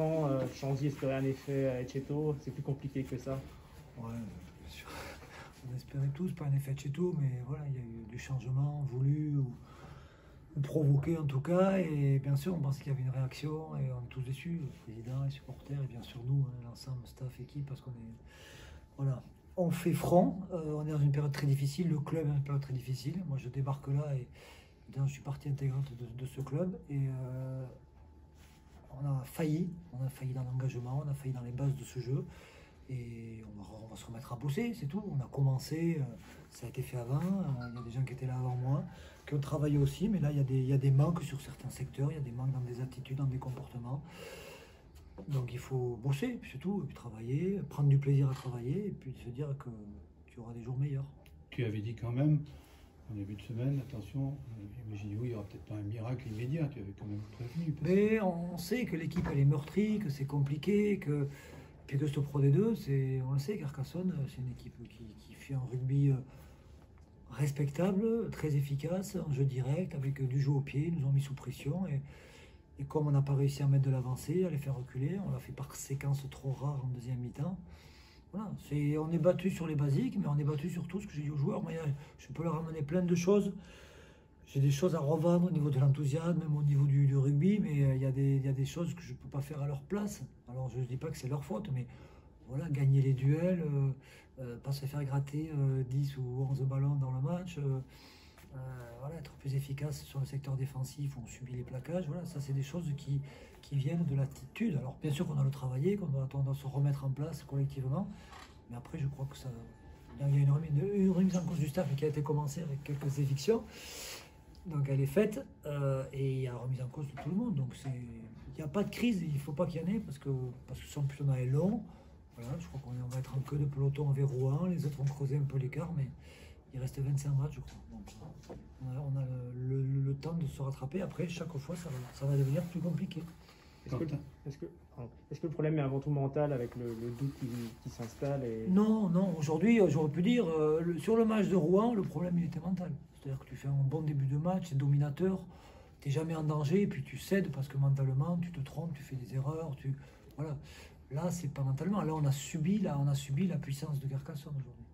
Euh, Chandy espérait un effet à Echeto, c'est plus compliqué que ça. Ouais, bien sûr. On espérait tous pas un effet Cheto, mais voilà, il y a eu du changement voulu ou, ou provoqué en tout cas. Et bien sûr, on pense qu'il y avait une réaction et on est tous déçus, le président, les supporters et bien sûr nous, hein, l'ensemble, staff, équipe, parce qu'on est. Voilà. On fait front, euh, on est dans une période très difficile, le club est dans une période très difficile. Moi je débarque là et je suis partie intégrante de, de ce club et euh, on a failli, on a failli dans l'engagement, on a failli dans les bases de ce jeu. Et on va, se remettre à bosser, c'est tout. On a commencé, euh, ça a été fait avant. euh, Il y a des gens qui étaient là avant moi, qui ont travaillé aussi, mais là, il y, a des, il y a des manques sur certains secteurs, il y a des manques dans des attitudes, dans des comportements. Donc il faut bosser, c'est tout, et puis travailler, prendre du plaisir à travailler, et puis se dire que tu auras des jours meilleurs. Tu avais dit quand même, en début de semaine, attention, euh, dit oui, il n'y aura peut-être pas un miracle immédiat, tu avais quand même prévenu. Mais on sait que l'équipe elle est meurtrie, que c'est compliqué, que puis que ce Pro D2, c'est on le sait, Carcassonne, c'est une équipe qui, fait un rugby euh, respectable, très efficace, un jeu direct, avec euh, du jeu au pied, ils nous ont mis sous pression et, et comme on n'a pas réussi à mettre de l'avancée, à les faire reculer, on l'a fait par séquences trop rares en deuxième mi-temps. Voilà, on est battu sur les basiques, mais on est battu sur tout ce que j'ai dit aux joueurs. Moi, a- je peux leur amener plein de choses. J'ai des choses à revendre au niveau de l'enthousiasme, même au niveau du, rugby, mais euh, il y, a des- choses que je ne peux pas faire à leur place. Alors je ne dis pas que c'est leur faute, mais voilà, gagner les duels, euh, euh, pas se faire gratter euh, 10 ou 11 ballons dans le match, euh, euh, être plus efficace sur le secteur défensif, on subit les plaquages, voilà, ça c'est des choses qui, viennent de l'attitude. Alors bien sûr qu'on doit le travailler, qu'on doit, doit se remettre en place collectivement, mais après je crois que ça... Il y a une remise, en cause du staff qui a été commencée avec quelques évictions. Donc elle est faite euh, et il y a remise en cause de tout le monde. Donc il n'y a pas de crise, il ne faut pas qu'il y en ait parce que parce que son championnat est long. Voilà, je crois qu'on va être en queue de peloton envers Rouen. Les autres vont creuser un peu l'écart, mais il reste 25 matchs, je crois. Donc on a, le, temps de se rattraper. Après, chaque fois, ça va devenir plus compliqué. Est-ce que, est-ce que, le problème est avant tout mental avec le, le doute qui, qui s'installe et... Non, non, aujourd'hui, euh, j'aurais pu dire, euh, le- sur le match de Rouen, le problème, il était mental. C'est-à-dire que tu fais un bon début de match, c'est dominateur, tu n'es jamais en danger, et puis tu cèdes parce que mentalement, tu te trompes, tu fais des erreurs, tu... Voilà. Là, c'est pas mentalement. Là, on a subi, là, on a subi la puissance de Carcassonne aujourd'hui.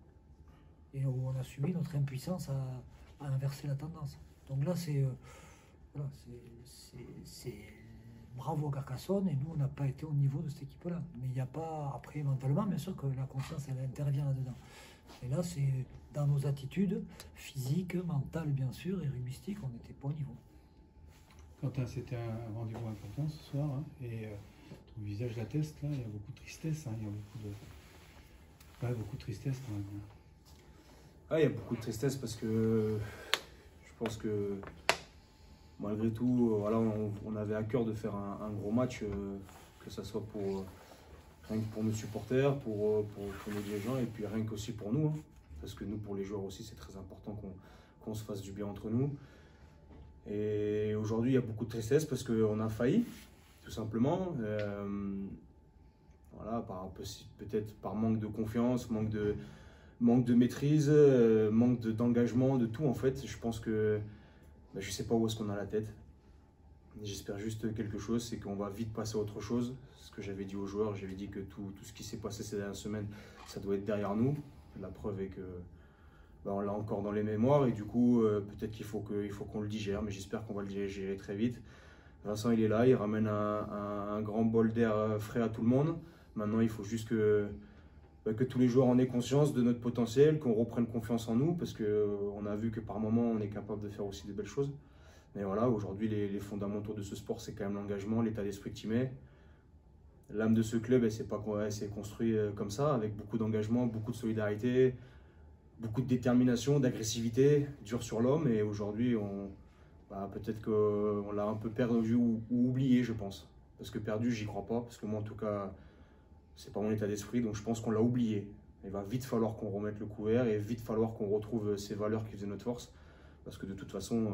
Et on a subi notre impuissance à, à inverser la tendance. Donc là, c'est... euh, voilà, c'est bravo à Carcassonne et nous on n'a pas été au niveau de cette équipe-là. Mais il n'y a pas, après mentalement, bien sûr que la confiance elle intervient là-dedans. Et là c'est dans nos attitudes physiques, mentales bien sûr et rugbystiques, on n'était pas au niveau. Quentin, c'était un rendez-vous important ce soir, hein, et euh, ton visage l'atteste, là, il y a beaucoup de tristesse, hein, il y a beaucoup de... Ouais, beaucoup de tristesse quand même. hein. Ah, il y a beaucoup de tristesse parce que je pense que malgré tout, euh, voilà, on, avait à cœur de faire un, gros match, euh, que ce soit pour, euh, rien que pour nos supporters, pour, pour, nos dirigeants et puis rien qu'aussi pour nous. hein. parce que nous, pour les joueurs aussi, c'est très important qu'on qu'on se fasse du bien entre nous. Et aujourd'hui, il y a beaucoup de tristesse parce qu'on a failli, tout simplement. Voilà, peut-être par manque de confiance, manque de, manque de maîtrise, manque de- d'engagement, de, tout en fait. Je pense que bah, je sais pas où est-ce qu'on a la tête. J'espère juste quelque chose, c'est qu'on va vite passer à autre chose. Ce que j'avais dit aux joueurs, j'avais dit que tout, tout ce qui s'est passé ces dernières semaines, ça doit être derrière nous. La preuve est que bah, on l'a encore dans les mémoires et du coup euh, peut-être qu'il faut qu'on le digère, mais j'espère qu'on va le digérer très vite. Vincent il est là, il ramène un, grand bol d'air euh, frais à tout le monde. Maintenant il faut juste que que tous les joueurs en aient conscience de notre potentiel, qu'on reprenne confiance en nous, parce qu'on a vu que par moment, on est capable de faire aussi de belles choses. Mais voilà, aujourd'hui, les, fondamentaux de ce sport, c'est quand même l'engagement, l'état d'esprit que tu mets. L'âme de ce club, elle s'est construite euh, comme ça, avec beaucoup d'engagement, beaucoup de solidarité, beaucoup de détermination, d'agressivité, dur sur l'homme. Et aujourd'hui, on, bah, peut-être qu'on l'a un peu perdu ou oublié, je pense. Parce que perdu, j'y crois pas, parce que moi, en tout cas, c'est pas mon état d'esprit, donc je pense qu'on l'a oublié. Il va vite falloir qu'on remette le couvert et vite falloir qu'on retrouve ces valeurs qui faisaient notre force. Parce que de toute façon, euh,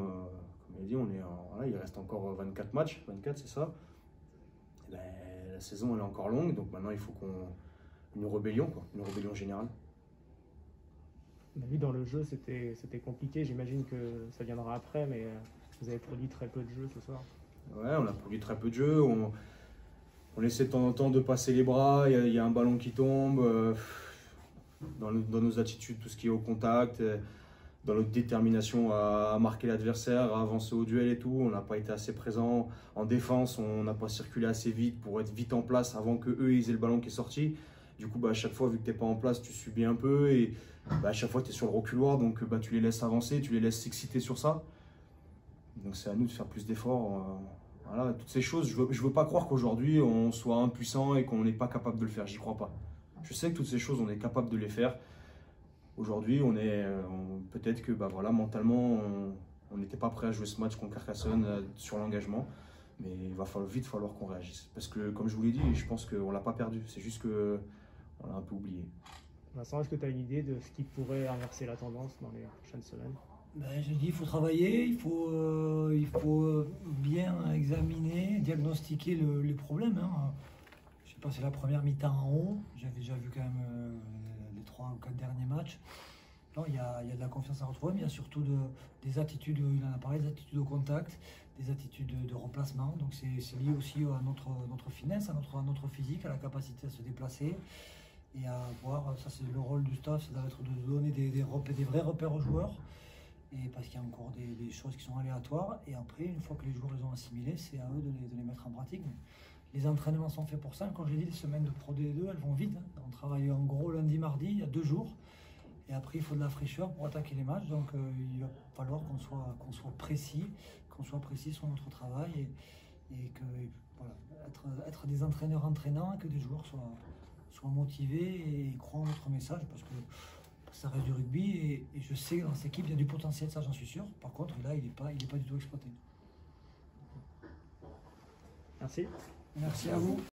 comme il dit, on est en- voilà, il reste encore 24 matchs, 24 c'est ça? Et ben, la saison elle est encore longue, donc maintenant il faut qu'on. Une rébellion, quoi, une rébellion générale. Vu dans le jeu, c'était compliqué. J'imagine que ça viendra après, mais euh, vous avez produit très peu de jeux ce soir. Ouais, on a produit très peu de jeux. On, on essaie de temps en temps de passer les bras, il y a- un ballon qui tombe. euh, dans, nos attitudes, tout ce qui est au contact, euh, dans notre détermination à, marquer l'adversaire, à avancer au duel et tout, on n'a pas été assez présent. En défense, on n'a pas circulé assez vite pour être vite en place avant que eux ils aient le ballon qui est sorti. Du coup, bah, à chaque fois, vu que tu n'es pas en place, tu subis un peu et bah, à chaque fois, tu es sur le reculoir, donc bah, tu les laisses avancer, tu les laisses s'exciter sur ça. Donc c'est à nous de faire plus d'efforts. Voilà, toutes ces choses, je je veux pas croire qu'aujourd'hui on soit impuissant et qu'on n'est pas capable de le faire, j'y crois pas. Je sais que toutes ces choses, on est capable de les faire. Aujourd'hui, on est euh, peut-être que bah, voilà, mentalement, on- n'était pas prêt à jouer ce match contre Carcassonne euh, sur l'engagement. Mais il va falloir, vite falloir qu'on réagisse. Parce que, comme je vous l'ai dit, je pense qu'on l'a pas perdu. C'est juste que on l'a un peu oublié. Vincent, est-ce que tu as une idée de ce qui pourrait inverser la tendance dans les prochaines semaines? Ben, je dis, il faut travailler, il faut, euh, il faut euh, bien examiner, diagnostiquer le- les problèmes. hein. J'ai passé la première mi-temps en haut, j'avais déjà vu quand même euh, les trois ou quatre derniers matchs. Non, il y a, il y a de la confiance à retrouver, mais il y a surtout de- des attitudes, il en a parlé, des attitudes au contact, des attitudes de, remplacement. Donc c'est c'est lié aussi à notre, finesse, à notre, physique, à la capacité à se déplacer et à voir, ça c'est le rôle du staff, c'est d'être de donner des, repères- des vrais repères aux joueurs parce qu'il y a encore des, choses qui sont aléatoires. Et après, une fois que les joueurs les ont assimilés, c'est à eux de les, mettre en pratique. Les entraînements sont faits pour ça. Quand j'ai dit, les semaines de Pro D2, elles vont vite. On travaille en gros lundi, mardi, il y a deux jours. Et après, il faut de la fraîcheur pour attaquer les matchs. Donc, euh, il va falloir qu'on soit, précis, qu'on soit précis sur notre travail et, que voilà, être, des entraîneurs entraînants que des joueurs soient, soient motivés et croient en notre message parce que ça reste du rugby et, et je sais que dans cette équipe il y a du potentiel, ça j'en suis sûr. Par contre, là, il n'est pas, il est pas du tout exploité. Merci. Merci à vous.